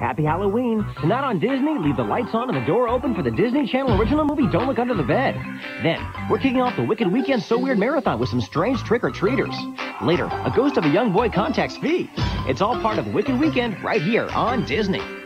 Happy Halloween. Tonight on Disney, leave the lights on and the door open for the Disney Channel original movie Don't Look Under the Bed. Then, we're kicking off the Wicked Weekend So Weird Marathon with some strange trick-or-treaters. Later, a ghost of a young boy contacts Fi. It's all part of Wicked Weekend right here on Disney.